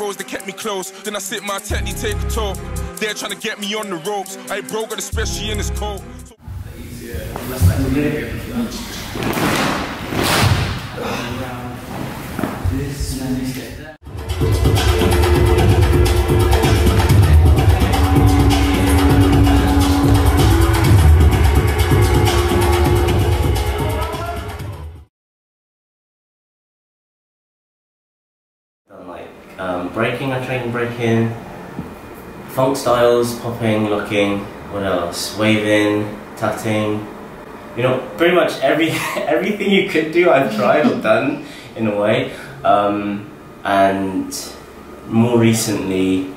bros, they kept me close. Then I sit my technique, take a tour. They're trying to get me on the ropes. I broke it, especially in this cold. Done breaking, I trained breaking, funk styles, popping, locking, what else? Waving, tutting. You know, pretty much every everything you could do, I've tried or done in a way. Um, and more recently,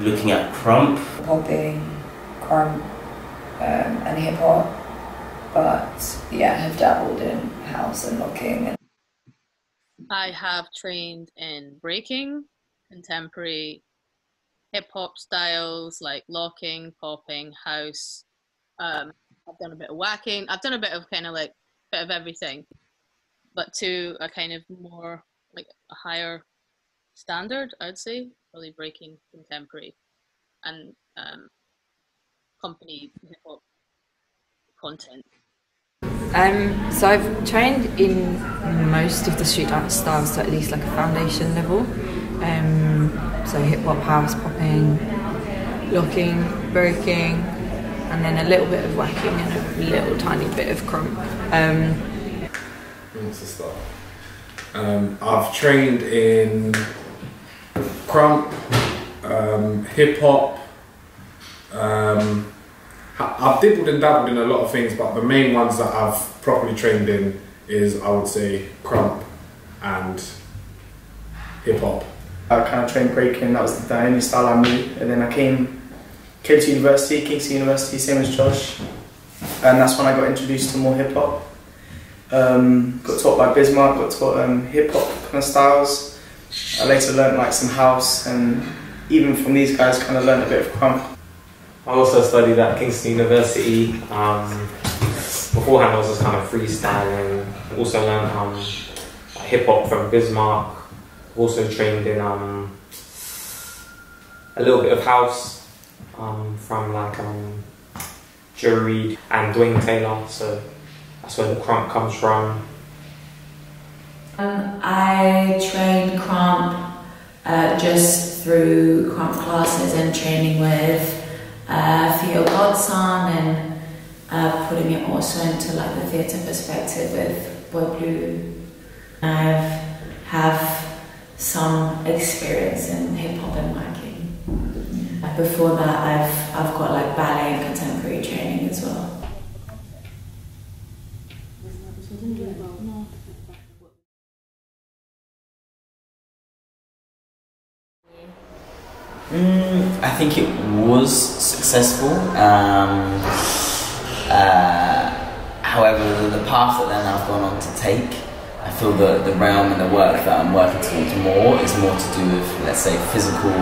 looking at krump. popping, krump, um, and hip hop. But yeah, I have dabbled in house and locking. I have trained in breaking, contemporary hip hop styles like locking, popping, house. Um, I've done a bit of whacking. I've done a bit of kind of like bit of everything, but to a kind of more like a higher standard, I'd say probably breaking contemporary and um, company hip hop content. Um, so I've trained in most of the street dance styles to at least like a foundation level. Um, so hip hop, house, popping, locking, breaking, and then a little bit of whacking and a little tiny bit of krump. Um, What's the start? Um, I've trained in krump, um, hip hop. Um, I've dibbled and dabbled in a lot of things, but the main ones that I've properly trained in is, I would say, krump and hip hop. I kind of trained breaking. That was the only style I knew. And then I came came to university, Kingston University, same as Josh, and that's when I got introduced to more hip hop. Um, got taught by Bismark. Got taught um, hip hop kind of styles. I later learned like some house, and even from these guys, kind of learned a bit of krump. I also studied at Kingston University. Um, beforehand, I was just kind of freestyling. Also learned um, hip hop from Bismark. Also trained in um, a little bit of house um, from like um, Joe Reed and Dwayne Taylor. So that's where the krump comes from. Um, I trained krump uh, just through krump classes and training with uh, Theo Godson and uh, putting it also into like the theatre perspective with Boy Blue. I have some experience in hip hop and whacking. Uh, Before that, I've I've got like ballet and contemporary training as well. Mm, I think it was successful. Um, uh, however, the path that then I've gone on to take, I feel that the realm and the work that I'm working towards more is more to do with, let's say, physical,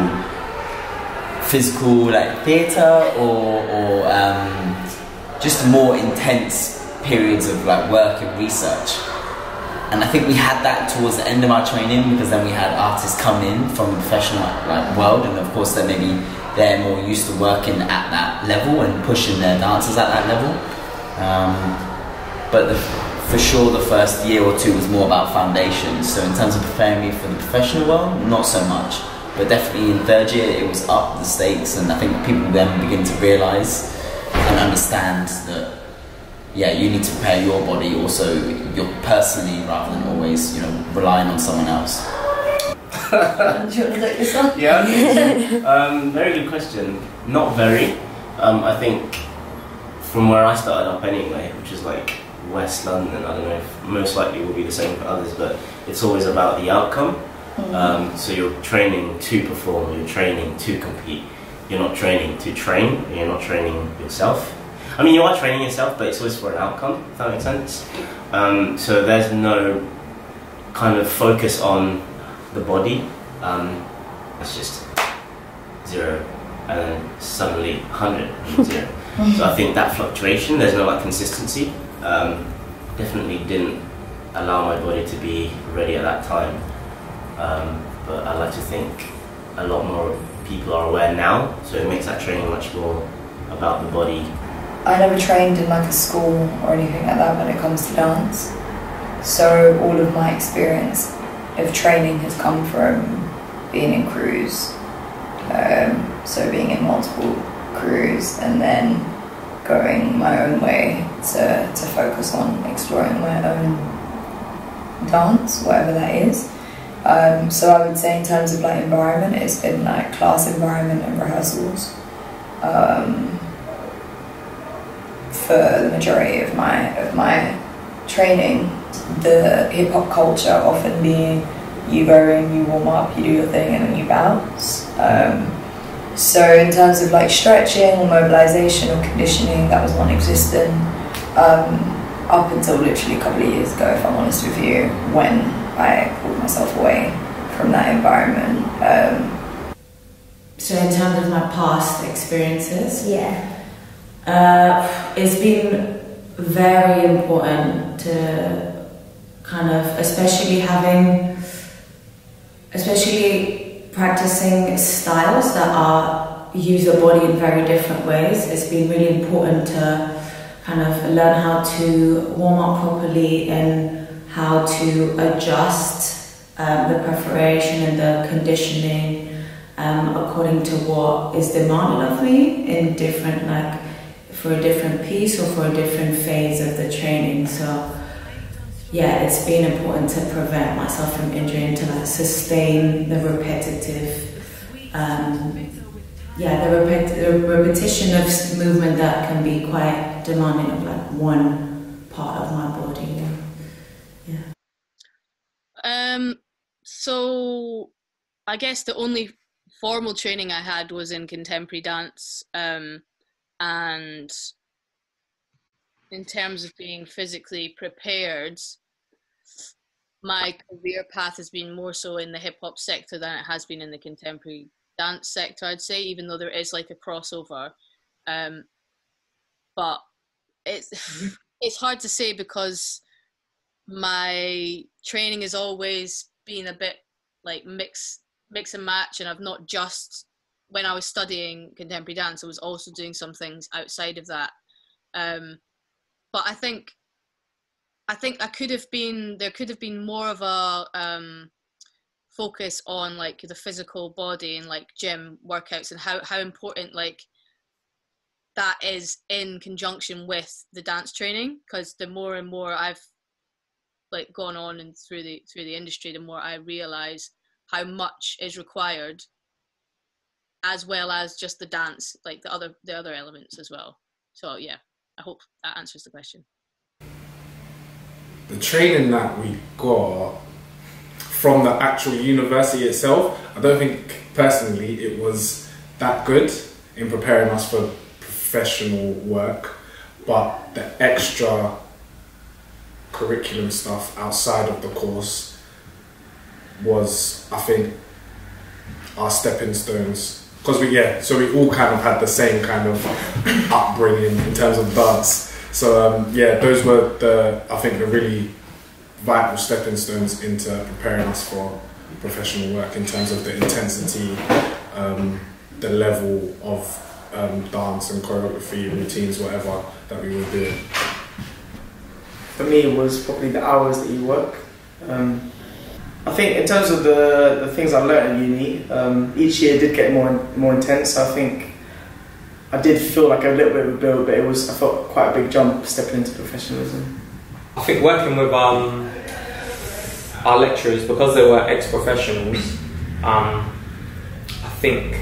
physical like theatre or, or um, just more intense periods of like work and research. And I think we had that towards the end of our training because then we had artists come in from the professional like world, and of course, then maybe they're more used to working at that level and pushing their dancers at that level. Um, but the, for sure, the first year or two was more about foundations. So in terms of preparing me for the professional world, not so much. But definitely in third year, it was up the stakes, and I think people then begin to realise and understand that yeah, you need to prepare your body also, your personally, rather than always, you know, relying on someone else. Do you want to take this on? Yeah. um, very good question. Not very. Um, I think from where I started up anyway, which is like West London. I don't know if most likely will be the same for others, but it's always about the outcome. Um, so you're training to perform. You're training to compete. You're not training to train. You're not training yourself. I mean, you are training yourself, but it's always for an outcome. If that makes sense. Um, so there's no kind of focus on the body. Um, it's just zero and then suddenly 100 zero. so I think that fluctuation, there's no like consistency, um, definitely didn't allow my body to be ready at that time. Um, but I like to think a lot more people are aware now, so it makes that training much more about the body. I never trained in like a school or anything like that when it comes to dance. So all of my experience of training has come from being in crews. Um, so being in multiple crews and then going my own way to, to focus on exploring my own dance, whatever that is. Um, so I would say in terms of like environment, it's been like class environment and rehearsals um, for the majority of my of my training. The hip hop culture often being you go in, you warm up, you do your thing, and then you bounce. Um, so in terms of like stretching or mobilization or conditioning, that was non-existent um, up until literally a couple of years ago, if I'm honest with you, when I pulled myself away from that environment. Um, So in terms of my past experiences, yeah, uh, it's been very important to kind of, especially having, especially practicing styles that are use the body in very different ways. It's been really important to kind of learn how to warm up properly and how to adjust um, the preparation and the conditioning um, according to what is demanded of me in different like for a different piece or for a different phase of the training. So yeah, it's been important to prevent myself from injury and to like sustain the repetitive um, yeah, the, repet- the repetition of movement that can be quite demanding of like one part of my body. Yeah. Um, so I guess the only formal training I had was in contemporary dance, um, and in terms of being physically prepared, my career path has been more so in the hip hop sector than it has been in the contemporary dance sector. I'd say, even though there is like a crossover, um, but it's it's hard to say because my training has always been a bit like mix mix and match and I've not just when I was studying contemporary dance I was also doing some things outside of that. Um but I think I think I could have been there could have been more of a um focus on like the physical body and like gym workouts and how how important like that is in conjunction with the dance training because the more and more I've like gone on and through the through the industry the more I realize how much is required as well as just the dance like the other the other elements as well. So yeah I hope that answers the question. The training that we got from the actual university itself, I don't think personally it was that good in preparing us for professional work, but the extra curriculum stuff outside of the course was, I think, our stepping stones. Because we, yeah, so we all kind of had the same kind of upbringing in terms of dance. So um, yeah, those were the, I think, the really vital stepping stones into preparing us for professional work in terms of the intensity, um, the level of um, dance and choreography, routines, whatever that we were doing. For me, it was probably the hours that you work. Um, I think in terms of the, the things I learned at uni, um, each year did get more more intense. I think I did feel like a little bit of a build, but it was I felt quite a big jump stepping into professionalism. I think working with um, our lecturers, because they were ex-professionals, um, I think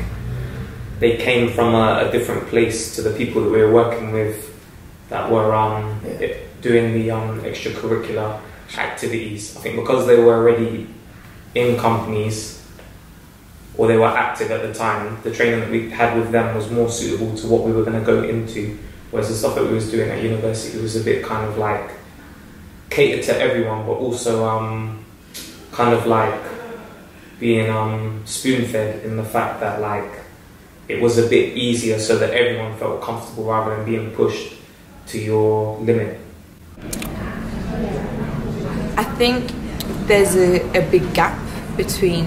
they came from a, a, different place to the people that we were working with that were um, Yeah. doing the um, extracurricular activities. I think because they were already in companies or they were active at the time, the training that we had with them was more suitable to what we were going to go into. Whereas the stuff that we was doing at university was a bit kind of like catered to everyone, but also um, kind of like being um, spoon fed in the fact that like it was a bit easier so that everyone felt comfortable rather than being pushed to your limit? I think there's a, a big gap between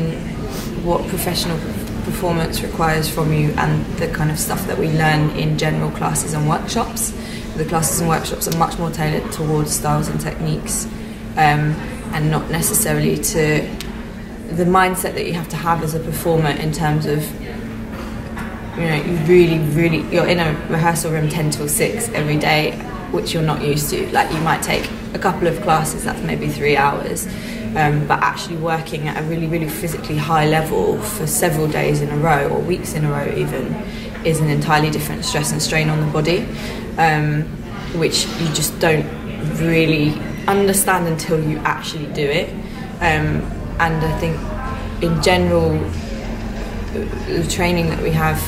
what professional performance requires from you and the kind of stuff that we learn in general classes and workshops. The classes and workshops are much more tailored towards styles and techniques um, and not necessarily to the mindset that you have to have as a performer in terms of you know you really really you're in a rehearsal room 10 till 6 every day which you're not used to. Like you might take a couple of classes that's maybe three hours um, but actually working at a really really physically high level for several days in a row or weeks in a row even is an entirely different stress and strain on the body um, which you just don't really understand until you actually do it. Um, and I think in general the training that we have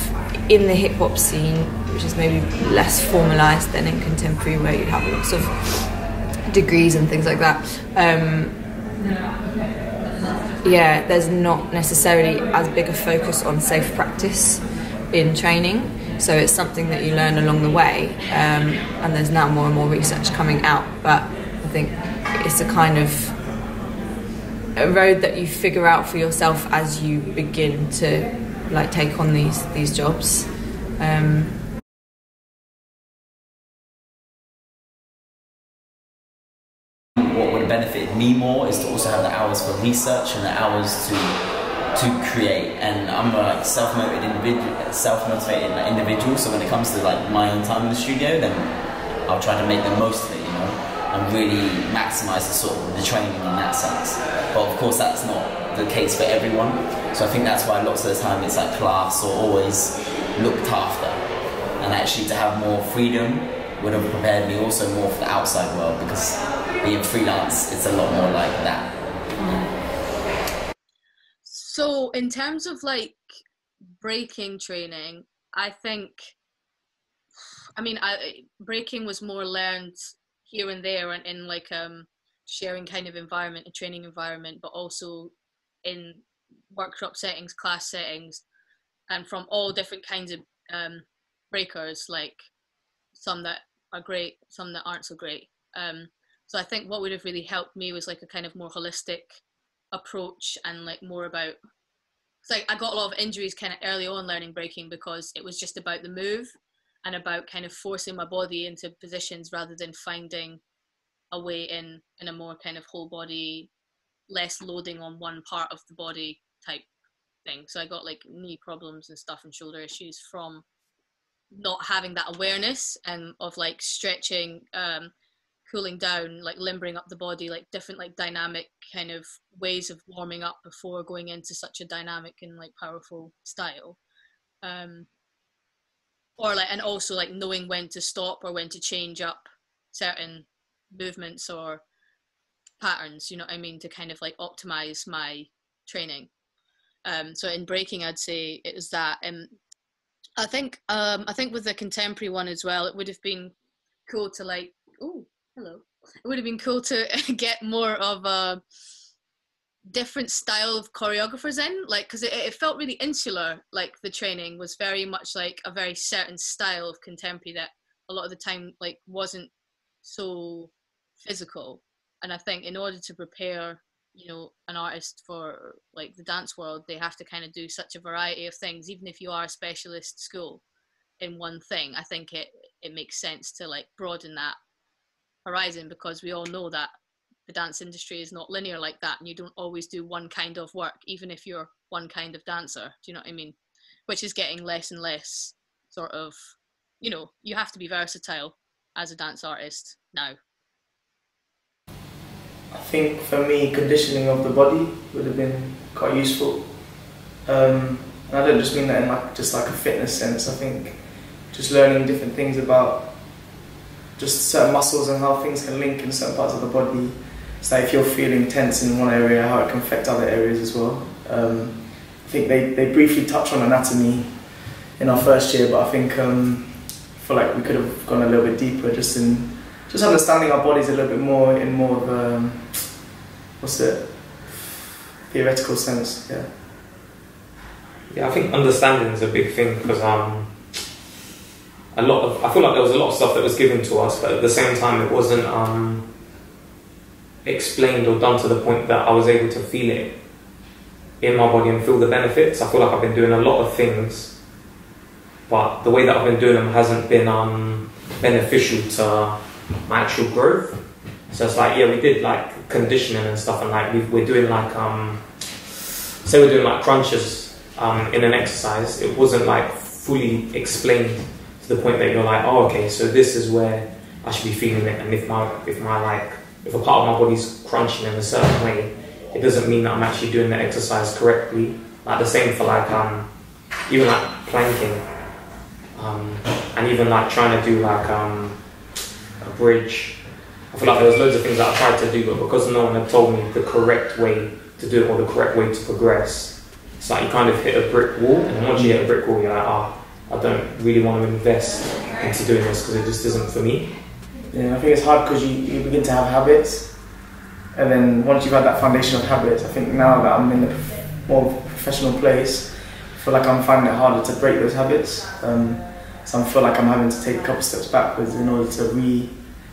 in the hip hop scene, which is maybe less formalised than in contemporary, where you have lots of degrees and things like that. Um, yeah, there's not necessarily as big a focus on safe practice in training. So it's something that you learn along the way, um, and there's now more and more research coming out. But I think it's a kind of a road that you figure out for yourself as you begin to like take on these these jobs. Um, what would have benefited me more is to also have the hours for research and the hours to to create. And I'm a like self-motivated individual, self-motivated individual. So when it comes to like my own time in the studio, then I'll try to make the most of it. You know, and really maximize the sort of the training in that sense. But of course, that's not the case for everyone. So I think that's why lots of the time it's like class or always looked after. And actually, to have more freedom would have prepared me also more for the outside world because being freelance, it's a lot more like that. So, in terms of like breaking training, I think, I mean, I, breaking was more learned here and there and in like um sharing kind of environment, a training environment, but also in workshop settings, class settings, and from all different kinds of um, breakers, like some that are great, some that aren't so great. Um, so I think what would have really helped me was like a kind of more holistic approach and like more about. It's like I got a lot of injuries kind of early on learning breaking because it was just about the move and about kind of forcing my body into positions rather than finding a way in in a more kind of whole body less loading on one part of the body type thing. So i got like knee problems and stuff and shoulder issues from not having that awareness and of like stretching um cooling down like limbering up the body like different like dynamic kind of ways of warming up before going into such a dynamic and like powerful style. Um or like and also like knowing when to stop or when to change up certain movements or patterns you know what i mean to kind of like optimize my training. Um so in breaking i'd say it was that and i think um i think with the contemporary one as well it would have been cool to like oh hello. It would have been cool to get more of a different style of choreographers in like because it, it felt really insular like the training was very much like a very certain style of contemporary that a lot of the time like wasn't so physical and i think in order to prepare you know an artist for like the dance world they have to kind of do such a variety of things. Even if you are a specialist school in one thing i think it it makes sense to like broaden that horizon because we all know that the dance industry is not linear like that and you don't always do one kind of work even if you're one kind of dancer. Do you know what i mean? Which is getting less and less sort of you know you have to be versatile as a dance artist now i think for me conditioning of the body would have been quite useful. Um, and i don't just mean that in like just like a fitness sense. I think just learning different things about just certain muscles and how things can link in certain parts of the body. So if you're feeling tense in one area, how it can affect other areas as well. Um, I think they, they briefly touch on anatomy in our first year, but I think um, I feel like we could have gone a little bit deeper just in just understanding our bodies a little bit more in more of a um, what's it theoretical sense. Yeah. Yeah, I think understanding is a big thing because um, a lot of I feel like there was a lot of stuff that was given to us, but at the same time, it wasn't um, explained or done to the point that I was able to feel it in my body and feel the benefits. I feel like I've been doing a lot of things, but the way that I've been doing them hasn't been um, beneficial to my actual growth. So it's like, yeah, we did like conditioning and stuff, and like we we're doing like, um, say we're doing like crunches um, in an exercise. It wasn't like fully explained to the point that you're like, oh, okay, so this is where I should be feeling it, and if my if my like if a part of my body's crunching in a certain way, it doesn't mean that I'm actually doing the exercise correctly. Like the same for like um, even like planking, um, and even like trying to do like um, bridge. I feel like there was loads of things that I tried to do, but because no one had told me the correct way to do it or the correct way to progress, it's like you kind of hit a brick wall, and once you hit a brick wall, you're like, ah, I don't really want to invest into doing this because it just isn't for me. Yeah, I think it's hard because you, you begin to have habits, and then once you've had that foundation of habits, I think now that I'm in a more professional place, I feel like I'm finding it harder to break those habits. Um, so I feel like I'm having to take a couple steps backwards in order to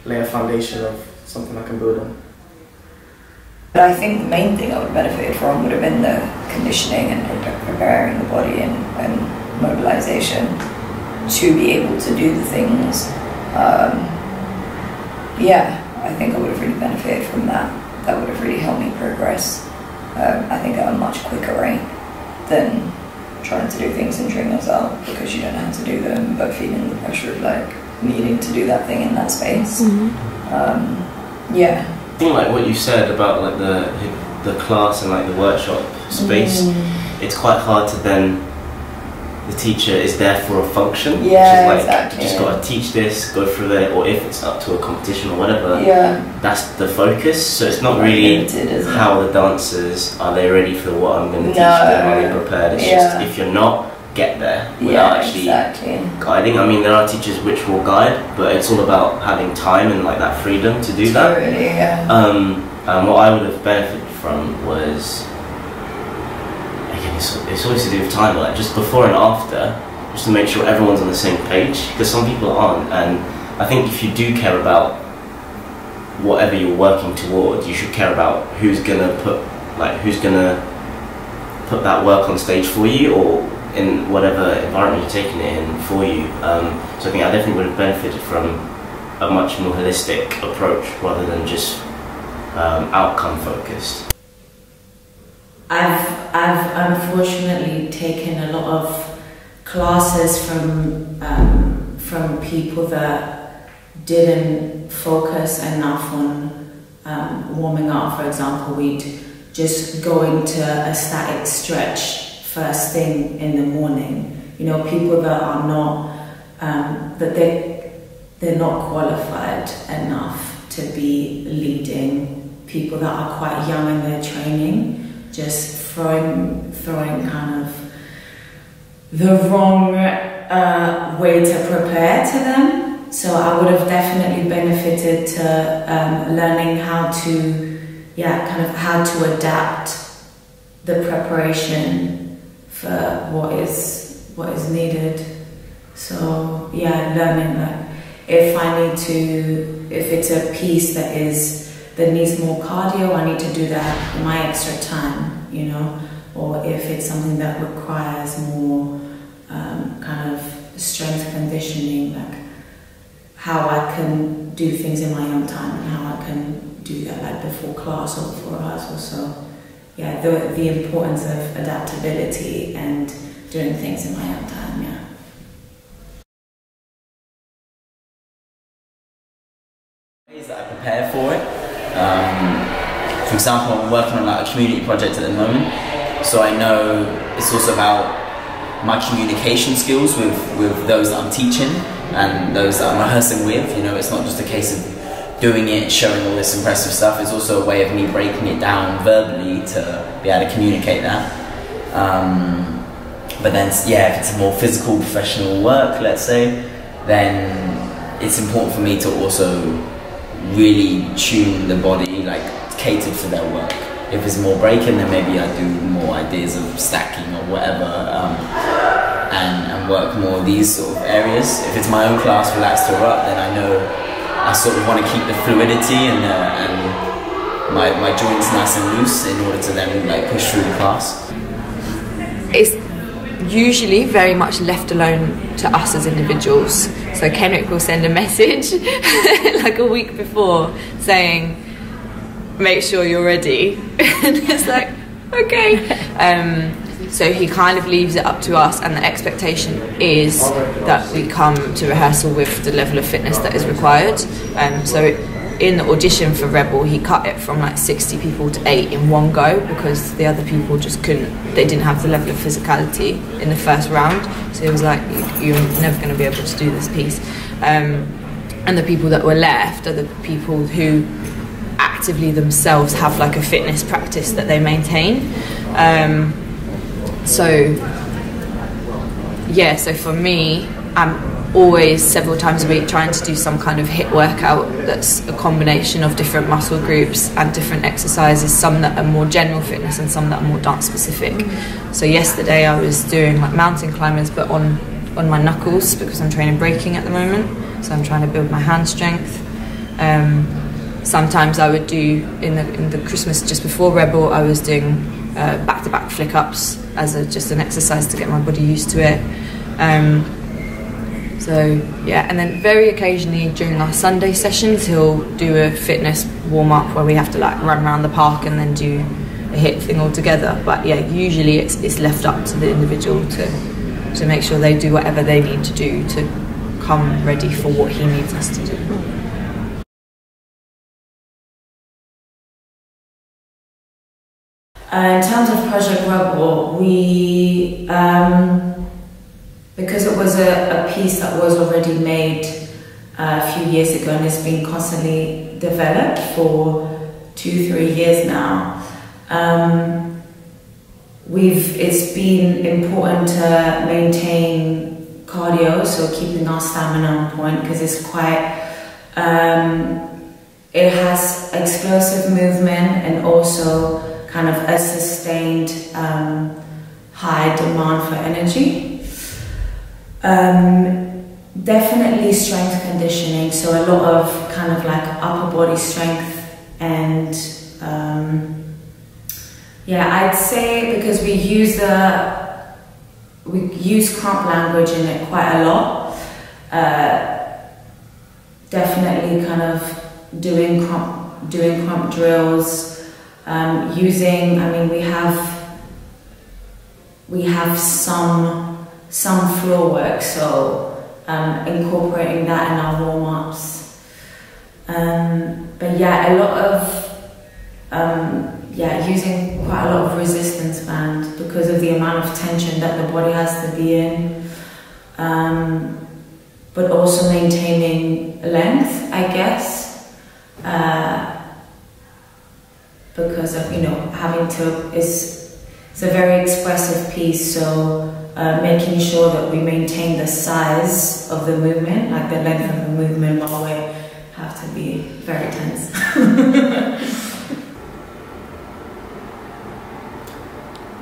re-lay a foundation of something I can build on. But I think the main thing I would have benefited from would have been the conditioning and preparing the body and, and mobilization to be able to do the things. Um, yeah, I think I would have really benefited from that. That would have really helped me progress. Um, I think at a much quicker rate than trying to do things and train yourself because you don't know how to do them, but feeling the pressure of like needing to do that thing in that space. Um, yeah. I think like what you said about like the the class and like the workshop space, Mm. it's quite hard to then. The teacher is there for a function, Yeah, which is like exactly. you just got to teach this, go through it, or if it's up to a competition or whatever, Yeah. that's the focus. So it's not really limited, isn't it? how the dancers are they ready for what I'm going to teach them, are they prepared? It's just Yeah. if you're not, get there without Yeah, actually exactly. guiding. I mean, there are teachers which will guide, but it's all about having time and like that freedom to do that. Yeah. Um, and what I would have benefited from was again, it's, it's always to do with time, but like just before and after, just to make sure everyone's on the same page. Because some people aren't, and I think if you do care about whatever you're working towards, you should care about who's gonna put like who's gonna put that work on stage for you or in whatever environment you're taking it in for you. Um, so I think I definitely would have benefited from a much more holistic approach rather than just um, outcome focused. I've I've unfortunately taken a lot of classes from um, from people that didn't focus enough on um, warming up. For example, we'd just go into a static stretch first thing in the morning. You know, people that are not um, that they they're not qualified enough to be leading people that are quite young in their training just throwing throwing kind of the wrong uh, way to prepare to them. So I would have definitely benefited to um, learning how to, yeah, kind of how to adapt the preparation for what is what is needed. So yeah, learning that if I need to, if it's a piece that is that needs more cardio, I need to do that my extra time, you know, or if it's something that requires more um, kind of strength conditioning, like how I can do things in my own time and how I can do that like before class or before or So yeah, the the importance of adaptability and doing things in my own time, yeah. that I prepare for it. Um, for example, I'm working on like a community project at the moment, so I know it's also about my communication skills with, with those that I'm teaching and those that I'm rehearsing with. You know, it's not just a case of doing it, showing all this impressive stuff. is also a way of me breaking it down verbally to be able to communicate that. Um, but then, yeah, if it's a more physical, professional work, let's say, then it's important for me to also really tune the body, like catered for their work. if it's more breaking, then maybe I do more ideas of stacking or whatever, um, and, and work more these sort of areas. If it's my own class, relaxed or up, then I know I sort of want to keep the fluidity and, uh, and my, my joints nice and loose in order to then like push through the class. It's usually very much left alone to us as individuals. So Kenrick will send a message like a week before saying, make sure you're ready. and it's like, okay. Um, so he kind of leaves it up to us, and the expectation is that we come to rehearsal with the level of fitness that is required. Um, so in the audition for Rebel, he cut it from like 60 people to eight in one go because the other people just couldn't, they didn't have the level of physicality in the first round. So he was like, you're never going to be able to do this piece. Um, and the people that were left are the people who actively themselves have like a fitness practice that they maintain. Um, so, yeah, so for me, I'm always several times a week trying to do some kind of HIIT workout that's a combination of different muscle groups and different exercises, some that are more general fitness and some that are more dance specific. So yesterday I was doing like mountain climbers but on on my knuckles because I'm training breaking at the moment. So I'm trying to build my hand strength. Um, sometimes I would do in the in the Christmas just before Rebel I was doing back to back flick ups as a, just an exercise to get my body used to it. Um, so yeah, and then very occasionally during our Sunday sessions, he'll do a fitness warm up where we have to like run around the park and then do a HIIT thing all together. But yeah, usually it's, it's left up to the individual to to make sure they do whatever they need to do to come ready for what he needs us to do. Uh, in terms of Project Rebel, we, um, because it was a, a, piece that was already made uh, a few years ago and it's been constantly developed for two, three years now, um, we've, it's been important to maintain cardio, so keeping our stamina on point because it's quite, um, it has explosive movement and also kind of a sustained um, high demand for energy. Um, definitely strength conditioning, so a lot of kind of like upper body strength and um, yeah, I'd say because we use the we use krump language in it quite a lot. Uh, definitely kind of doing krump doing krump drills um, using, I mean, we have we have some some floor work, so um, incorporating that in our warm ups. Um, but yeah, a lot of um, yeah, using quite a lot of resistance band because of the amount of tension that the body has to be in. Um, but also maintaining length, I guess. Uh, because of you know having to is it's a very expressive piece so uh, making sure that we maintain the size of the movement like the length of the movement while we have to be very tense.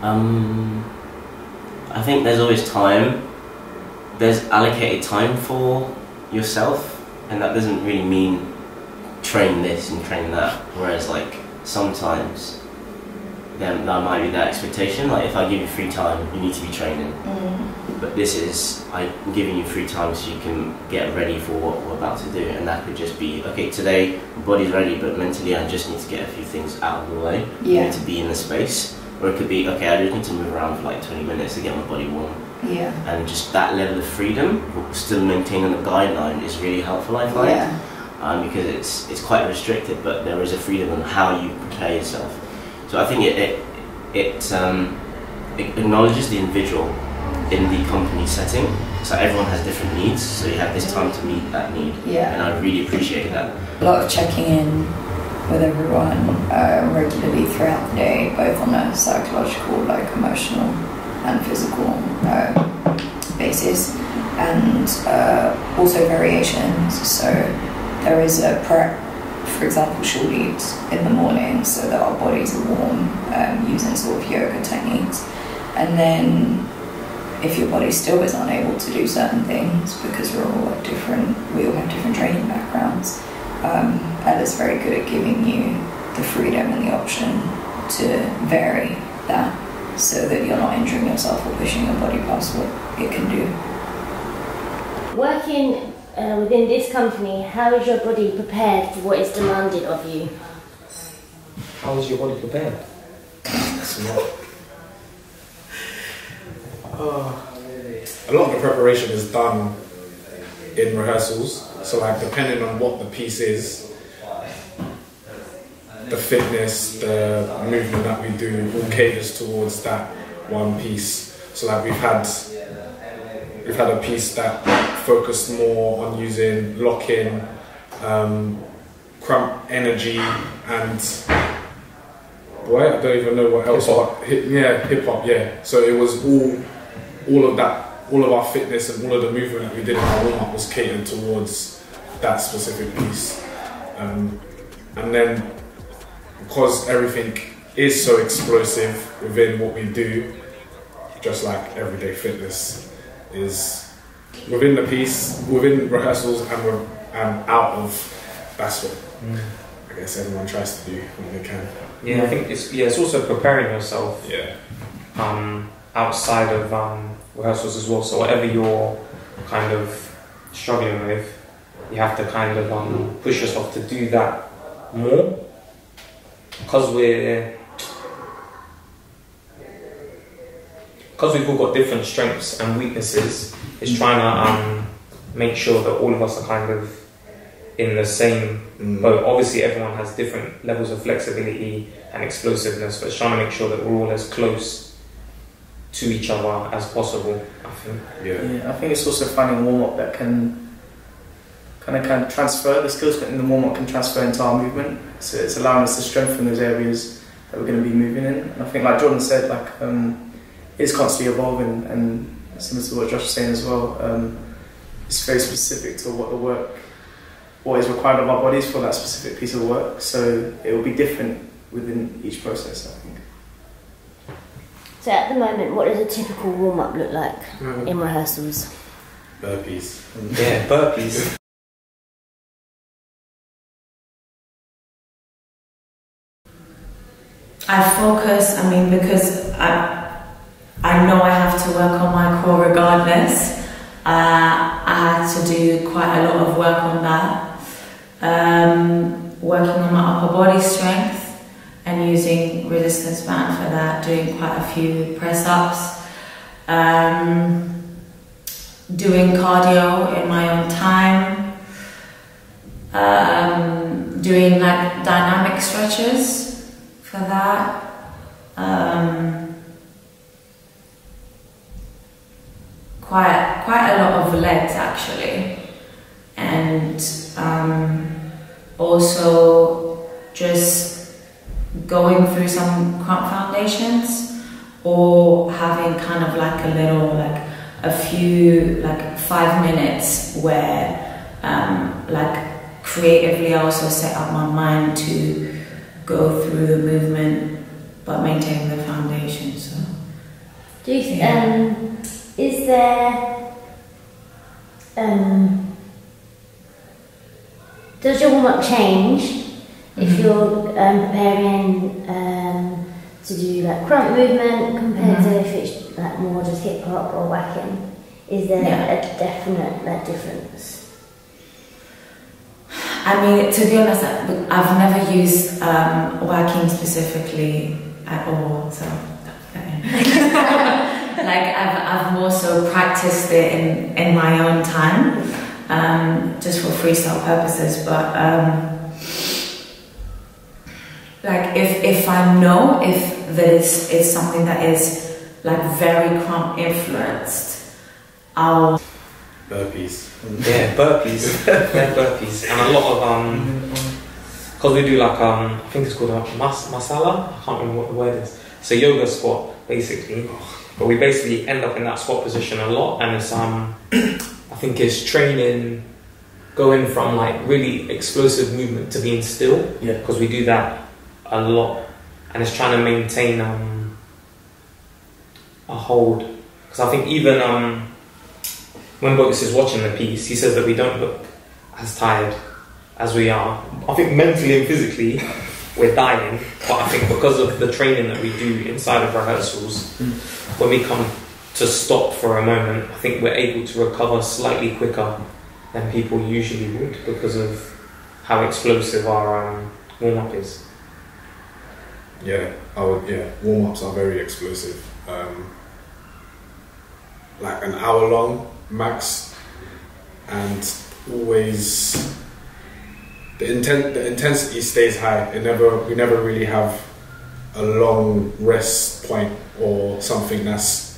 Um, I think there's always time. There's allocated time for yourself and that doesn't really mean train this and train that whereas like sometimes then that might be that expectation. Like if I give you free time, you need to be training. Mm. But this is I'm giving you free time so you can get ready for what we're about to do, and that could just be okay. Today, my body's ready, but mentally, I just need to get a few things out of the way. Yeah. I need to be in the space, or it could be okay. I just need to move around for like 20 minutes to get my body warm. Yeah. And just that level of freedom, still maintaining the guideline, is really helpful. I find. Yeah. Um, because it's it's quite restricted, but there is a freedom in how you portray yourself. So I think it it, it, um, it acknowledges the individual in the company setting. So everyone has different needs, so you have this time to meet that need. Yeah. And I really appreciate that. A lot of checking in with everyone uh, regularly throughout the day, both on a psychological, like emotional, and physical uh, basis, and uh, also variations. So there is a prep for example, short leads in the morning so that our bodies are warm um, using sort of yoga techniques. And then if your body still is unable to do certain things because we're all different, we all have different training backgrounds, um, Ella's very good at giving you the freedom and the option to vary that so that you're not injuring yourself or pushing your body past what it can do. Working uh, within this company, how is your body prepared for what is demanded of you? How is your body prepared? a lot of the preparation is done in rehearsals. So like depending on what the piece is, the fitness, the movement that we do all caters towards that one piece. So like we've had we've had a piece that focused more on using lock-in, um, krump energy and boy, I don't even know what else. Hip-hop. Hip, yeah, hip hop. Yeah. So it was all all of that, all of our fitness and all of the movement that we did in our warm up was catered towards that specific piece. Um, and then because everything is so explosive within what we do, just like everyday fitness is within the piece, within rehearsals and, with, and out of, that's what I guess everyone tries to do when they can. Yeah, I think it's yeah, it's also preparing yourself. Yeah. Um, outside of um, rehearsals as well. So whatever you're kind of struggling with, you have to kind of um, push yourself to do that more because we're because we've all got different strengths and weaknesses. It's trying to um, make sure that all of us are kind of in the same boat. Obviously, everyone has different levels of flexibility and explosiveness, but it's trying to make sure that we're all as close to each other as possible. I think. Yeah, I think it's also finding warm up that can kind of can transfer the skills in the warm up can transfer into our movement. So it's allowing us to strengthen those areas that we're going to be moving in. And I think, like Jordan said, like um, it's constantly evolving, and similar to what Josh was saying as well. Um, it's very specific to what the work, what is required of our bodies for that specific piece of work. So it will be different within each process. I think. So at the moment, what does a typical warm up look like in rehearsals? Burpees. Yeah, burpees. I focus, I mean, because I, I know I have to work on my core regardless. Uh, I had to do quite a lot of work on that. Um, working on my upper body strength and using resistance band for that, doing quite a few press ups. Um, doing cardio in my own time. Um, doing like dynamic stretches for that. Um, quite quite a lot of legs actually, and um, also just going through some krump foundations or having kind of like a little like a few like five minutes where um, like creatively I also set up my mind to go through the movement but maintain the foundation so Do you, Yeah. um, is there, um, does your warm up change if you're um, preparing um, to do like krump movement compared to if it's like more just hip hop or whacking? Is there Yeah. a definite like difference? I mean, to be honest, I've never used um, working specifically at all. So, like I've, I've more so practiced it in, in my own time, um, just for freestyle purposes. But um, like if if I know if this is something that is like very krump influenced, I'll Burpees. Yeah, burpees. yeah, burpees. And a lot of um, because we do like um, I think it's called a mas- masala. I can't remember what the word is. It's a yoga squat basically, but we basically end up in that squat position a lot, and it's um, I think it's training going from like really explosive movement to being still. Yeah. Because we do that a lot, and it's trying to maintain um, a hold. Because I think even um, when Botis is watching the piece, he says that we don't look as tired as we are. I think mentally and physically we're dying, but I think because of the training that we do inside of rehearsals, when we come to stop for a moment, I think we're able to recover slightly quicker than people usually would because of how explosive our um, warm up is. Yeah, I would. Yeah, warm ups are very explosive. Um, like an hour long max, and always the intent. The intensity stays high. It never. We never really have a long rest point or something that's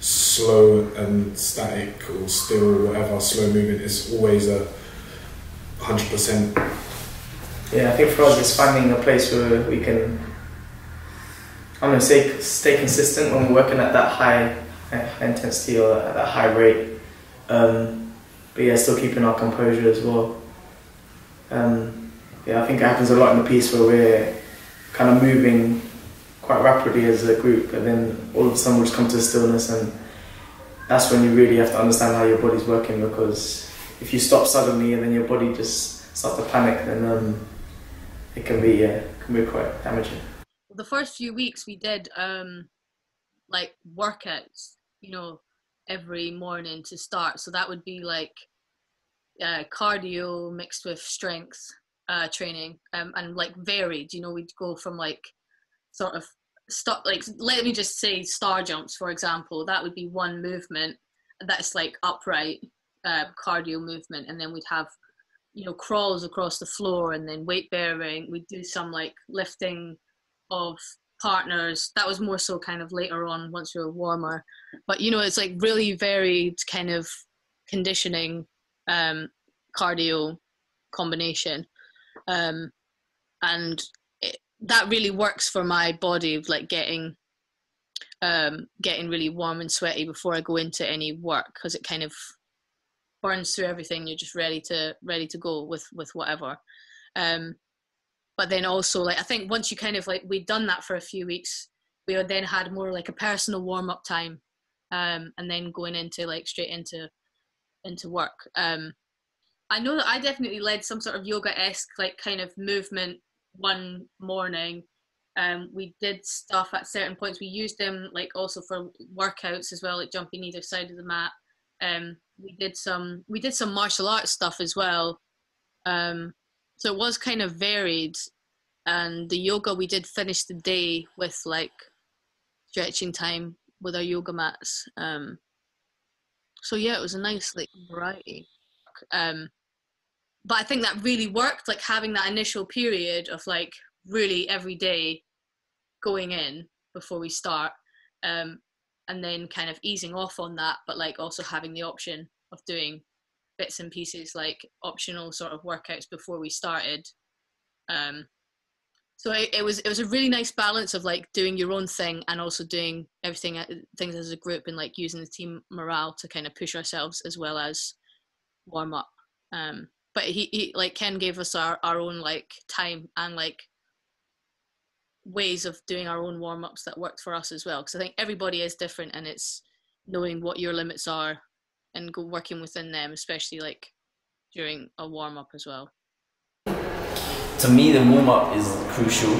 slow and static or still or whatever slow movement is always a hundred percent. Yeah, I think for us it's finding a place where we can, I'm gonna say, stay consistent when we're working at that high, high intensity or at that high rate. Um, but yeah, still keeping our composure as well. Um, yeah, I think it happens a lot in the piece where we're kind of moving quite rapidly as a group, and then all of a sudden we just come to stillness, and that's when you really have to understand how your body's working because if you stop suddenly and then your body just starts to panic, then um, it can be yeah, can be quite damaging. the first few weeks we did um like workouts you know every morning to start so that would be like uh, cardio mixed with strength uh, training um, and like varied you know we'd go from like sort of stop like let me just say star jumps for example. That would be one movement that's like upright uh, cardio movement and then we'd have you know crawls across the floor and then weight bearing. We'd do some like lifting of partners. That was more so kind of later on once we were warmer. But you know it's like really varied kind of conditioning um cardio combination. Um and that really works for my body of like getting um getting really warm and sweaty before i go into any work because it kind of burns through everything. You're just ready to ready to go with with whatever. Um but then also like i think once you kind of like we'd done that for a few weeks we then had more like a personal warm up time um and then going into like straight into into work. Um i know that i definitely led some sort of yoga-esque like kind of movement one morning um we did stuff at certain points. We used them like also for workouts as well like jumping either side of the mat. Um we did some we did some martial arts stuff as well. Um so it was kind of varied. And the yoga we did finish the day with like stretching time with our yoga mats. Um so yeah it was a nice like variety. Um but i think that really worked like having that initial period of like really every day going in before we start um and then kind of easing off on that but like also having the option of doing bits and pieces like optional sort of workouts before we started. Um so it, it was it was a really nice balance of like doing your own thing and also doing everything uh, things as a group and like using the team morale to kind of push ourselves as well as warm up. Um but he, he like ken gave us our, our own like time and like ways of doing our own warm-ups that worked for us as well because i think everybody is different and it's knowing what your limits are and go working within them especially like during a warm-up as well. To me the warm-up is crucial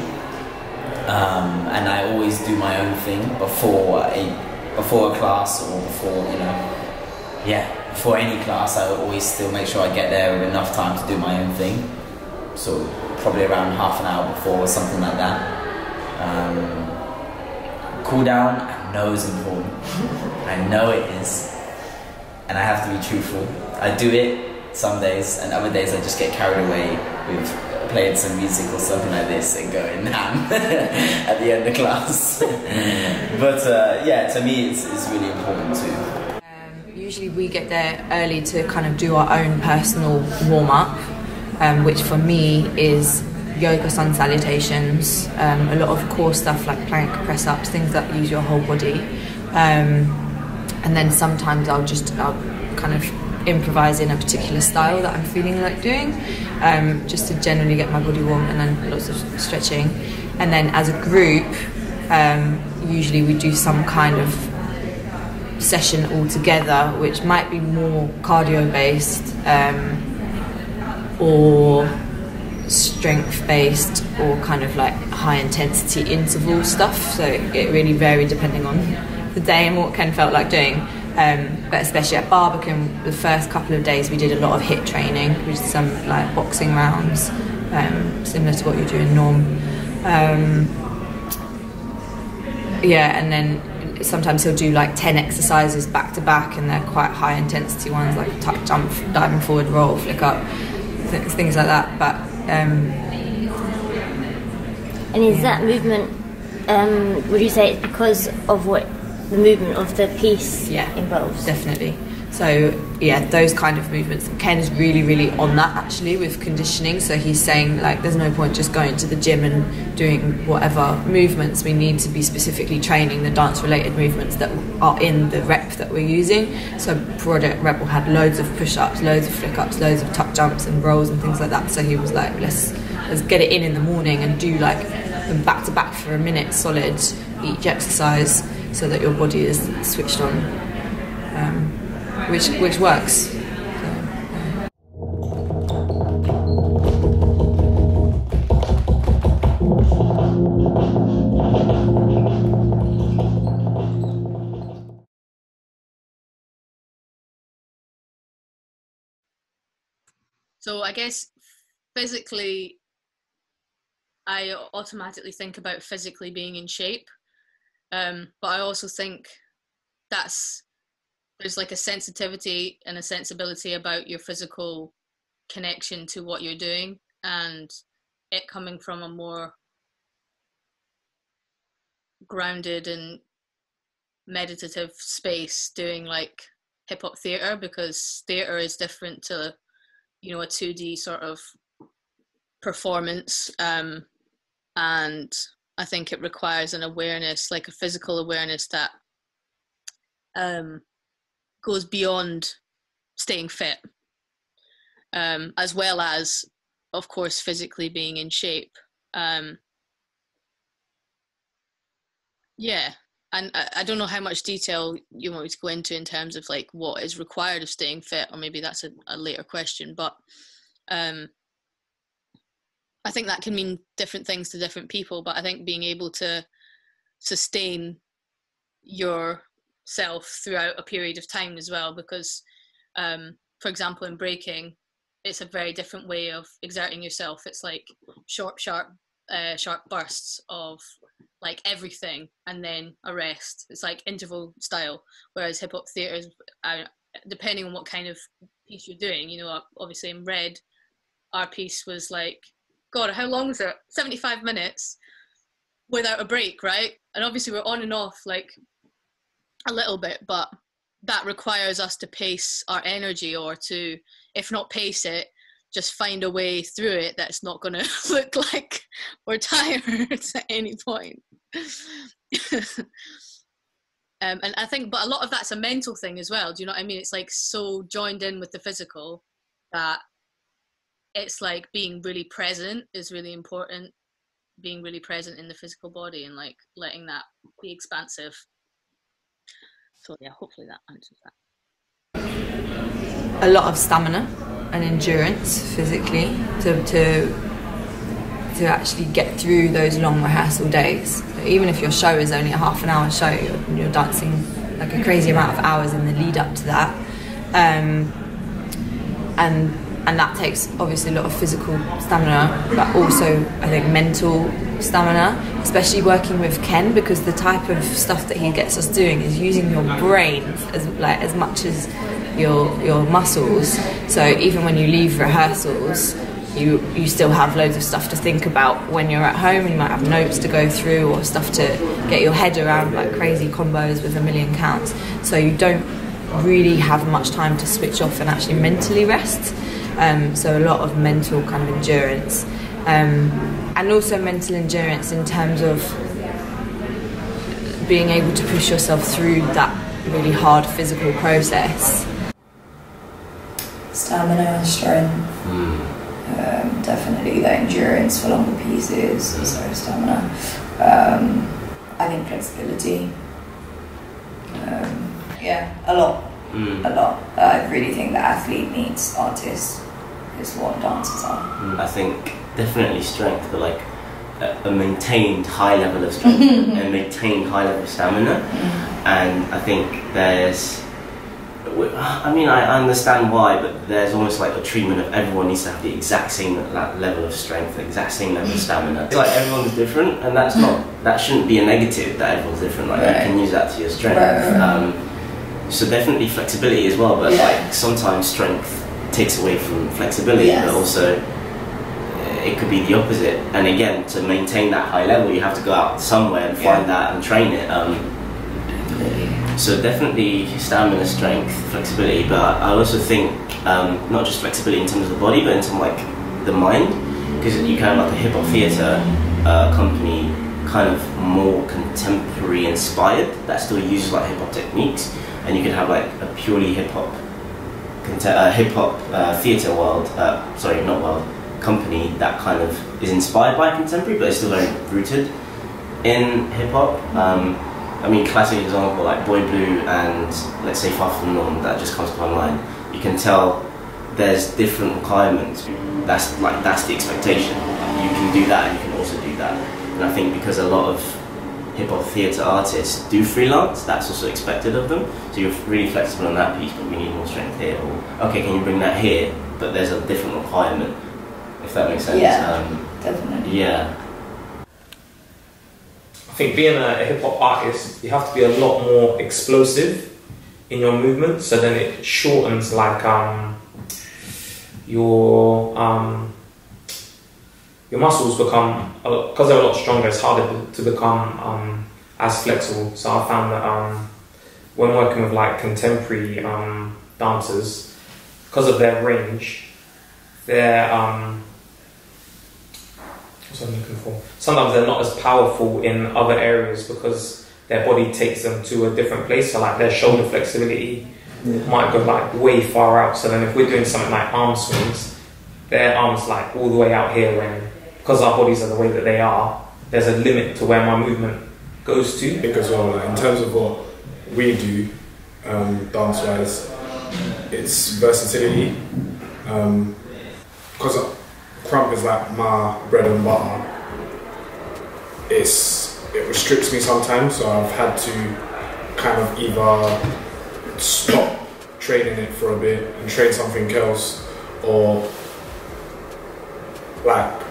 um, and I always do my own thing before a before a class or before you know yeah before any class I always still make sure I get there with enough time to do my own thing so probably around half an hour before or something like that um, cool down I know is important I know it is and I have to be truthful I do it some days and other days I just get carried away with playing some music or something like this and going ham at the end of class. but uh, yeah, to me, it's, it's really important too. Usually, we get there early to kind of do our own personal warm up, um, which for me is yoga sun salutations, um, a lot of core stuff like plank press ups, things that use your whole body. Um, and then sometimes I'll just I'll kind of improvise in a particular style that I'm feeling like doing, um, just to generally get my body warm, and then lots of stretching. And then as a group, um, usually we do some kind of session all together, which might be more cardio based um, or strength based or kind of like high intensity interval stuff. So it really varied depending on the day and what Ken felt like doing. Um, but especially at Barbican, the first couple of days we did a lot of HIIT training, we did some like boxing rounds, um, similar to what you do in Norm. Um, yeah, and then sometimes he'll do like 10 exercises back to back and they're quite high intensity ones like tuck jump diving forward roll flick up th- things like that but um, And is that movement, um, would you say it's because of what the movement of the piece Yeah. involves? definitely so yeah those kind of movements. Ken is really really on that actually with conditioning. So he's saying like there's no point just going to the gym and doing whatever movements. We need to be specifically training the dance related movements that are in the rep that we're using. So project rebel had loads of push-ups loads of flick-ups loads of tuck jumps and rolls and things like that. So he was like let's let's get it in in the morning and do like them back to back for a minute solid each exercise so that your body is switched on. Um, which which works. So I guess physically, I automatically think about physically being in shape, um, but I also think that's there's like a sensitivity and a sensibility about your physical connection to what you're doing, and it coming from a more grounded and meditative space doing like hip hop theater because theater is different to you know a 2d sort of performance um and i think it requires an awareness like a physical awareness that um goes beyond staying fit um as well as of course physically being in shape. Um yeah and I, I don't know how much detail you want me to go into in terms of like what is required of staying fit or maybe that's a, a later question but um i think that can mean different things to different people but i think being able to sustain yourself throughout a period of time as well because um for example in breaking it's a very different way of exerting yourself it's like short sharp uh, sharp bursts of like everything and then a rest. It's like interval style. Whereas hip hop theatre is, uh, depending on what kind of piece you're doing, you know, obviously in Red, our piece was like, God, how long was it? 75 minutes without a break, right? And obviously we're on and off like a little bit, but that requires us to pace our energy or to, if not pace it, just find a way through it that's not going to look like we're tired at any point. um, and I think, but a lot of that's a mental thing as well. Do you know what I mean? It's like so joined in with the physical that it's like being really present is really important. Being really present in the physical body and like letting that be expansive. So yeah, hopefully that answers that. A lot of stamina and endurance physically to to to actually get through those long rehearsal days. Even if your show is only a half an hour show, you're, you're dancing like a crazy amount of hours in the lead up to that, um, and and that takes obviously a lot of physical stamina, but also I think mental stamina, especially working with Ken because the type of stuff that he gets us doing is using your brain as like as much as your your muscles. So even when you leave rehearsals, you you still have loads of stuff to think about when you're at home. You might have notes to go through or stuff to get your head around, like crazy combos with a million counts. So you don't really have much time to switch off and actually mentally rest. Um, so a lot of mental kind of endurance, um, and also mental endurance in terms of being able to push yourself through that really hard physical process. stamina, strength. Mm. Um, definitely the endurance for longer pieces, so stamina. Um, I think flexibility. Um, yeah, a lot, Mm. a lot. I really think the athlete needs artists. Is what dancers are. I think definitely strength, but like a, maintained high level of strength and maintained high level of stamina. And I think there's, I mean, I understand why, but there's almost like a treatment of everyone needs to have the exact same level of strength, the exact same level of stamina. It's like everyone's different, and that's not, that shouldn't be a negative that everyone's different. Like Right. you can use that to your strength. Right. Um, so definitely flexibility as well, but Yeah. like sometimes strength takes away from flexibility, Yes. but also uh, it could be the opposite. And again, to maintain that high level, you have to go out somewhere and find that and train it. Um, so definitely stamina, strength, flexibility, but I also think um, not just flexibility in terms of the body, but in terms of like the mind, because you can like a hip hop theatre uh, company, kind of more contemporary inspired that still uses like hip hop techniques, and you could have like a purely hip hop hip hop uh, theatre world, uh, sorry, not world, company that kind of is inspired by contemporary, but is still very rooted in hip hop. Um, I mean, classic example like Boy Blue and let's say Far From Norm that just comes to my mind. You can tell there's different requirements. That's like that's the expectation. You can do that, and you can also do that. And I think because a lot of hip hop theatre artists do freelance, that's also expected of them. So you're really flexible on that piece, but we need more strength here. Or okay, can you bring that here? But there's a different requirement. If that makes sense. Yeah. Um, Definitely. yeah. I think being a, a hip hop artist, you have to be a lot more explosive in your movement, so then it shortens like um, your um, your muscles become because they're a lot stronger. It's harder to become um, as flexible. So I found that um, when working with like contemporary um, dancers, because of their range, their um, what's I'm looking for? Sometimes they're not as powerful in other areas because their body takes them to a different place. So like their shoulder flexibility might go like way far out. So then if we're doing something like arm swings, their arms like all the way out here when because our bodies are the way that they are, there's a limit to where my movement goes to. I think as well, like, in terms of what we do, um, dance wise, it's versatility. Um, because krump is like my bread and butter. It's it restricts me sometimes, so I've had to kind of either stop training it for a bit and train something else, or like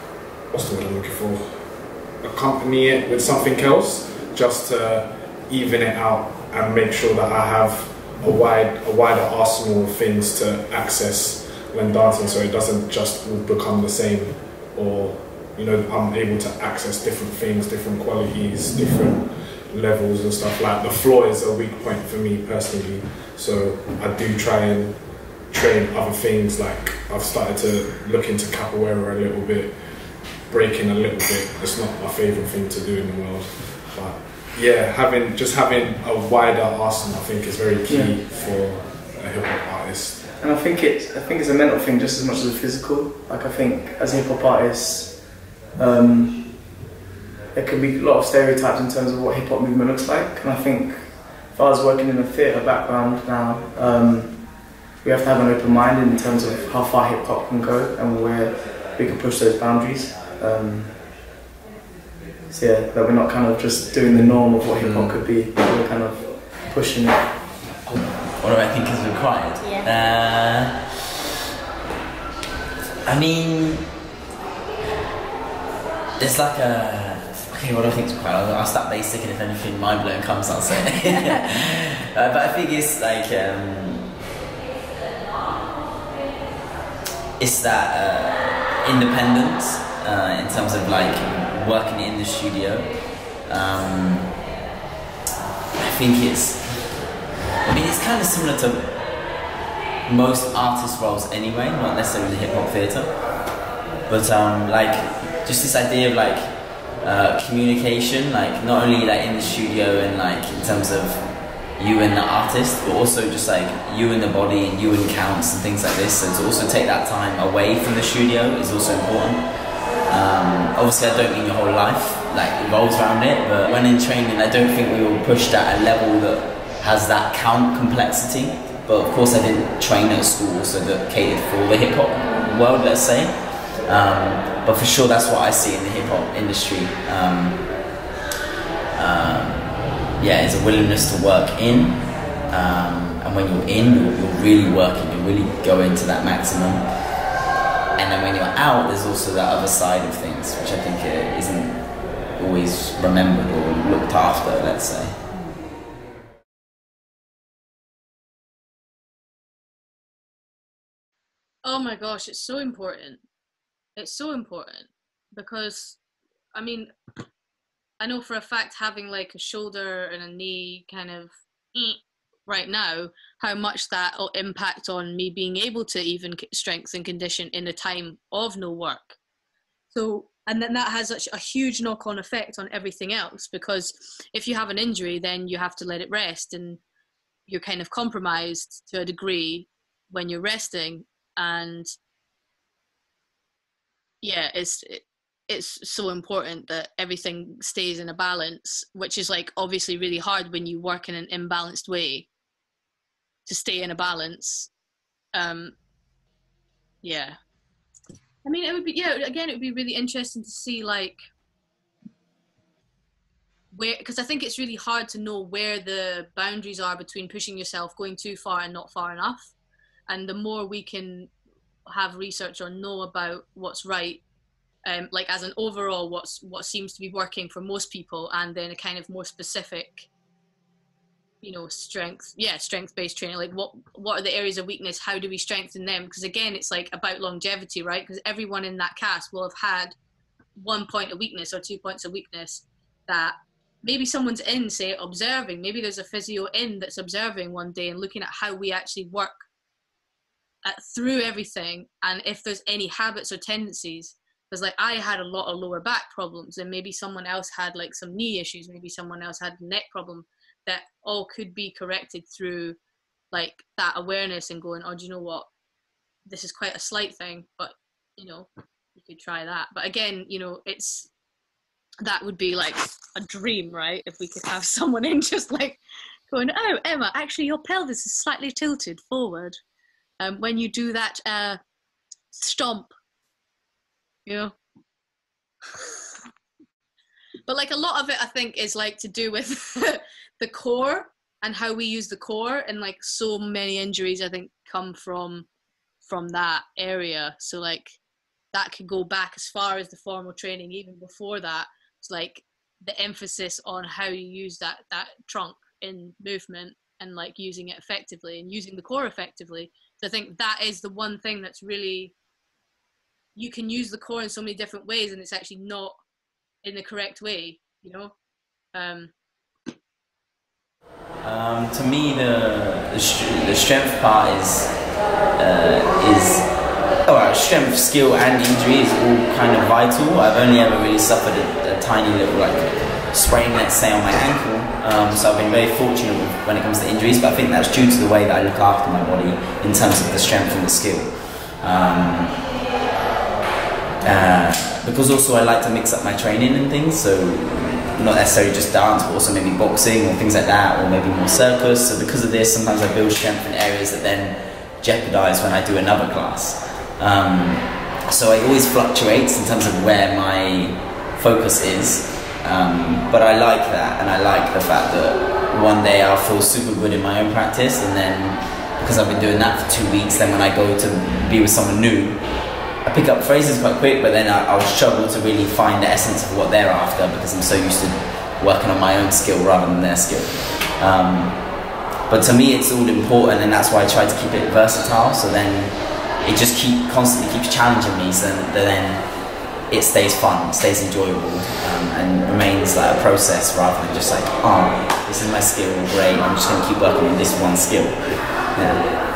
what's the word I'm looking for? Accompany it with something else just to even it out and make sure that I have a wide a wider arsenal of things to access when dancing so it doesn't just become the same or you know I'm able to access different things different qualities different levels and stuff. Like the floor is a weak point for me personally so I do try and train other things. Like I've started to look into capoeira a little bit breaking a little bit it's not my favorite thing to do in the world but yeah having just having a wider arsenal I think is very key Yeah. for a hip hop artist And I think it's I think it's a mental thing just as much as a physical. Like I think as a hip hop artist, um, there can be a lot of stereotypes in terms of what hip hop movement looks like. And I think if I was working in a theatre background now, um, we have to have an open mind in terms of how far hip hop can go and where we can push those boundaries. Um, so yeah, that we're not kind of just doing the norm of what hip hop could be. We're kind of pushing it. What do I think is required? Uh, I mean, there's like a. Okay, what do I think is required? I'll, I'll start basic, and if anything mind blowing comes, I'll say. it. uh, but I think it's like. Um, it's that uh, independence uh, in terms of like working in the studio. Um, I think it's I mean, it's kind of similar to most artist roles anyway, not necessarily the hip hop theatre. But um, like, just this idea of like uh, communication, like not only like in the studio and like in terms of you and the artist, but also just like you and the body and you and counts and things like this. So to also take that time away from the studio is also important. Um, obviously, I don't mean your whole life like revolves around it, but when in training, I don't think we were pushed at a level that has that count complexity. But of course, I didn't train at school so that catered for the hip hop world, let's say. Um, but for sure, that's what I see in the hip hop industry. Um, um, yeah, is a willingness to work in, um, and when you're in, you're, you're really working. You really go into that maximum. And then when you're out, there's also that other side of things, which I think uh, isn't always remembered or looked after. Let's say. Oh my gosh, it's so important. It's so important because, I mean, I know for a fact having like a shoulder and a knee kind of eh, right now, how much that will impact on me being able to even strength and condition in a time of no work. So, and then that has such a huge knock on effect on everything else because if you have an injury, then you have to let it rest and you're kind of compromised to a degree when you're resting and yeah it's it's so important that everything stays in a balance which is like obviously really hard when you work in an imbalanced way to stay in a balance. Um yeah. I mean it would be yeah again it would be really interesting to see like where because i think it's really hard to know where the boundaries are between pushing yourself going too far and not far enough. And the more we can have research or know about what's right um, like as an overall what's what seems to be working for most people and then a kind of more specific you know strength yeah strength based training like what what are the areas of weakness? How do we strengthen them? Because again it's like about longevity right? Because everyone in that cast will have had one point of weakness or two points of weakness that maybe someone's in say observing. Maybe there's a physio in that's observing one day and looking at how we actually work at, through everything. And if there's any habits or tendencies because like i had a lot of lower back problems and maybe someone else had like some knee issues. Maybe someone else had neck problem that all could be corrected through like that awareness and going oh do you know what? This is quite a slight thing but you know you could try that. But again you know it's that would be like a dream right? If we could have someone in just like going oh emma actually your pelvis is slightly tilted forward. Um, when you do that uh, stomp you know? But like a lot of it i think is like to do with the core and how we use the core and like so many injuries i think come from from that area. So like that could go back as far as the formal training even before that it's like the emphasis on how you use that that trunk in movement and like using it effectively and using the core effectively. So i think that is the one thing that's really you can use the core in so many different ways and it's actually not in the correct way you know? Um, um, to me the the, strength part is uh, is oh, strength, skill, and injury is all kind of vital. I've only ever really suffered a, a tiny little like sprain, let's say, on my ankle. Um, so I've been very fortunate when it comes to injuries, but I think that's due to the way that I look after my body in terms of the strength and the skill. Um, uh, because also I like to mix up my training and things, so not necessarily just dance, but also maybe boxing or things like that, or maybe more circus. So because of this, sometimes I build strength in areas that then jeopardize when I do another class. Um, so it always fluctuates in terms of where my focus is. Um, but I like that, and I like the fact that one day I'll feel super good in my own practice, and then because I've been doing that for two weeks, then when I go to be with someone new, I pick up phrases quite quick, but then I, will struggle to really find the essence of what they're after because I'm so used to working on my own skill rather than their skill. Um, but to me, it's all important, and that's why I try to keep it versatile. So then it just keep constantly keeps challenging me, so that then it stays fun, stays enjoyable, um, and remains like a process rather than just like, oh, this is my skill, great. I'm just going to keep working on this one skill. Yeah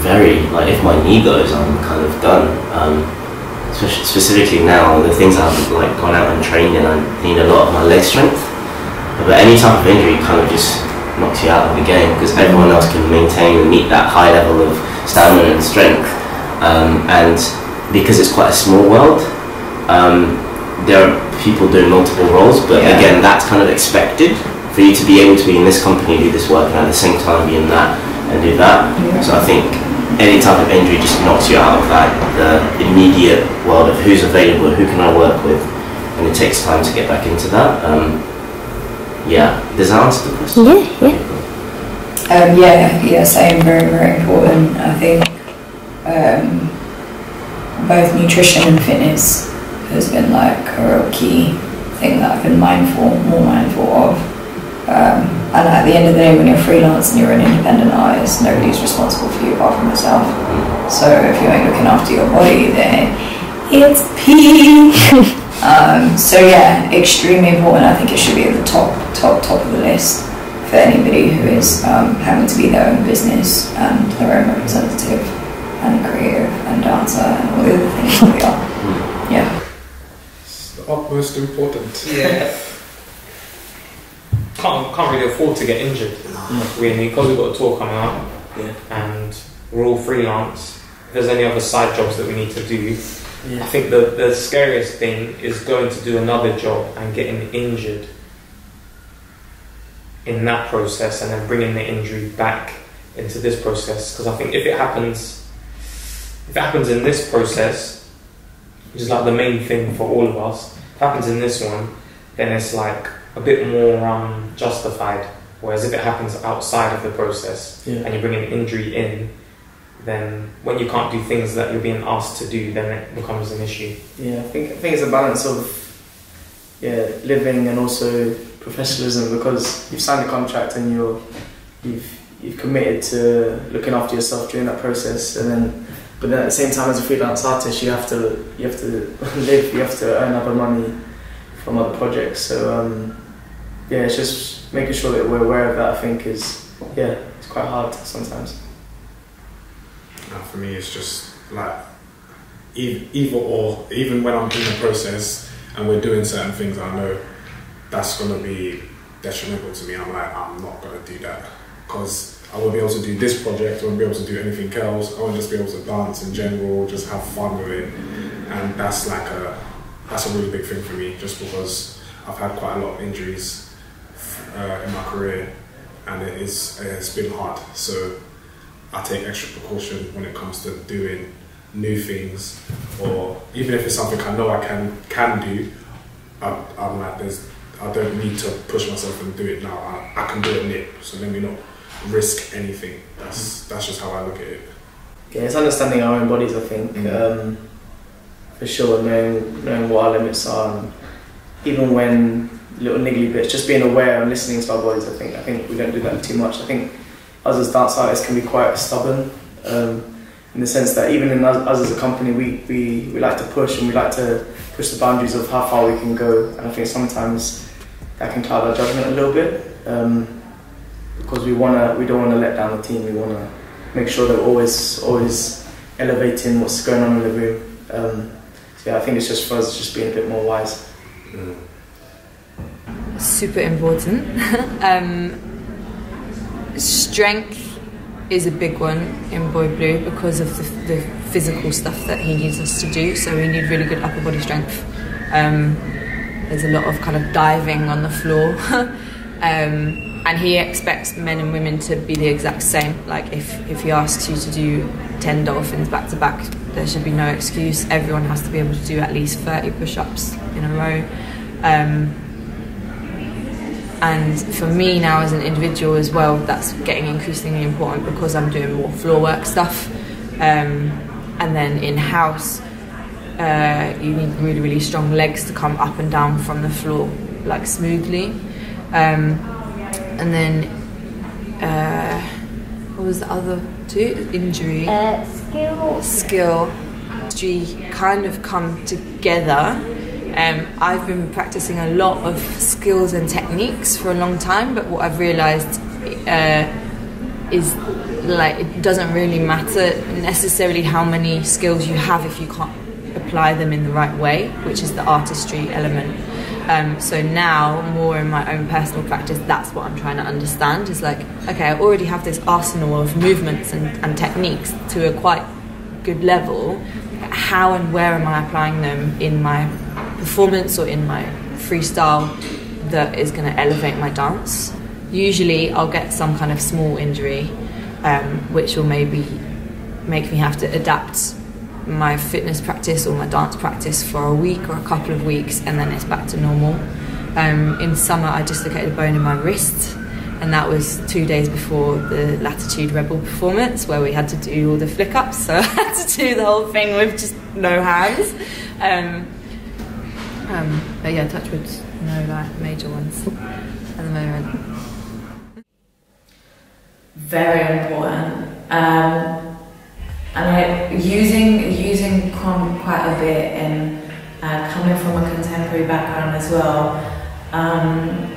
very like if my knee goes, I'm kind of done. Um, specifically now, the things I've like gone out and trained in, I need a lot of my leg strength. But any type of injury kind of just knocks you out of the game because everyone else can maintain and meet that high level of stamina and strength. Um, and because it's quite a small world, um, there are people doing multiple roles, but Yeah. again, that's kind of expected for you to be able to be in this company, do this work, and at the same time be in that and do that. So I think any type of injury just knocks you out of that the immediate world of who's available, who can I work with, and it takes time to get back into that. Um, yeah, does that answer the question? Yeah, yeah. Um, yeah, yeah, same, very, very important. I think um, both nutrition and fitness has been like a real key thing that I've been mindful, more mindful of. Um, and at the end of the day, when you're freelance and you're an independent artist, nobody's responsible for you apart from yourself. So if you ain't looking after your body, then it's peak. um, so yeah, extremely important. I think it should be at the top, top, top of the list for anybody who is um, having to be their own business and their own representative and creative and dancer and all the other things that we are. Yeah. It's the utmost important. Yeah. Can't, can't really afford to get injured, mm. really, because we've got a tour coming up Yeah. and we're all freelance. If there's any other side jobs that we need to do, I think the, the scariest thing is going to do another job and getting injured in that process and then bringing the injury back into this process. Because I think if it happens, if it happens in this process, which is like the main thing for all of us, if it happens in this one, then it's like a bit more um, justified. Whereas if it happens outside of the process Yeah. and you bring an injury in, then when you can't do things that you're being asked to do, then it becomes an issue. Yeah, I think I think it's a balance of yeah living and also professionalism because you've signed a contract and you're you've you've committed to looking after yourself during that process and then but then at the same time as a freelance artist you have to you have to live you have to earn other money from other projects so um, yeah it's just making sure that we're aware of that I think is yeah it's quite hard sometimes for me, it's just like either or. Even when I'm in the process and we're doing certain things, I know that's gonna be detrimental to me. I'm like, I'm not gonna do that because I won't be able to do this project. I won't be able to do anything else. I won't just be able to dance in general, just have fun with it, and that's like a that's a really big thing for me. Just because I've had quite a lot of injuries uh, in my career, and it is it's been hard. So I take extra precaution when it comes to doing new things, or even if it's something I know I can can do. I, I'm like, there's, I don't need to push myself and do it now. I, I can do it nip, so let me not risk anything. That's that's just how I look at it. Yeah, it's understanding our own bodies. I think um, for sure, knowing knowing what our limits are, and even when little niggly bits, just being aware and listening to our bodies. I think I think we don't do that too much. I think us as dance artists can be quite stubborn um, in the sense that even in us, us as a company, we, we we like to push and we like to push the boundaries of how far we can go. And I think sometimes that can cloud our judgment a little bit um, because we wanna we don't want to let down the team. We want to make sure that we're always always elevating what's going on in the room. Um, so yeah, I think it's just for us just being a bit more wise. Super important. um, strength is a big one in Boy Blue because of the, the physical stuff that he needs us to do. So we need really good upper body strength. Um, there's a lot of kind of diving on the floor. um, and he expects men and women to be the exact same. Like if, if he asks you to do 10 dolphins back to back, there should be no excuse. Everyone has to be able to do at least 30 push ups in a row. Um, and for me now as an individual as well that's getting increasingly important because i'm doing more floor work stuff. Um, and then in house uh, you need really really strong legs to come up and down from the floor like smoothly. Um, and then uh, what was the other two? Injury. Uh, skill. skill. We kind of come together um, I've been practicing a lot of skills and techniques for a long time, but what I've realised uh, is like it doesn't really matter necessarily how many skills you have if you can't apply them in the right way, which is the artistry element. Um, so now, more in my own personal practice, that's what I'm trying to understand. Is like, okay, I already have this arsenal of movements and, and techniques to a quite good level. How and where am I applying them in my performance or in my freestyle that is going to elevate my dance? Usually, I'll get some kind of small injury, um, which will maybe make me have to adapt my fitness practice or my dance practice for a week or a couple of weeks and then it's back to normal. Um, in summer, I dislocated a bone in my wrist, and that was two days before the Latitude Rebel performance where we had to do all the flick ups. So I had to do the whole thing with just no hands. Um, um, but yeah, touchwood, no like major ones at the moment. Very important. Um, and I, using using quite a bit and uh, coming from a contemporary background as well, um,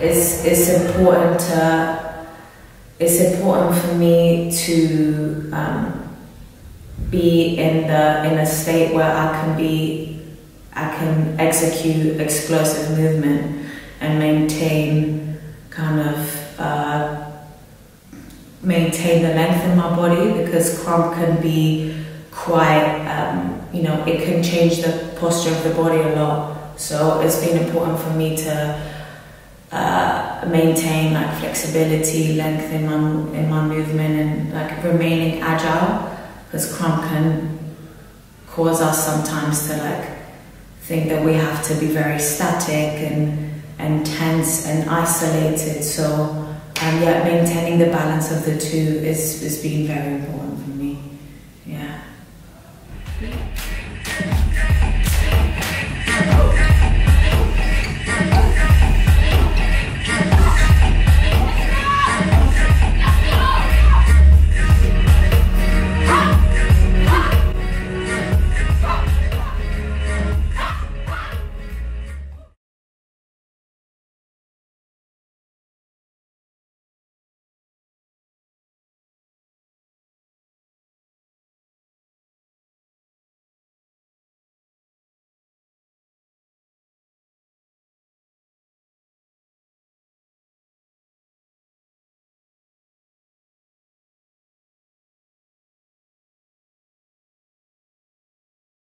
it's it's important to it's important for me to um, be in the in a state where I can be I can execute explosive movement and maintain kind of uh, maintain the length in my body because krump can be quite, um, you know, it can change the posture of the body a lot. So it's been important for me to uh, maintain like flexibility, length in my in my movement, and like remaining agile because krump can cause us sometimes to like think that we have to be very static and and tense and isolated. So um, yeah, maintaining the balance of the two is, is being very important.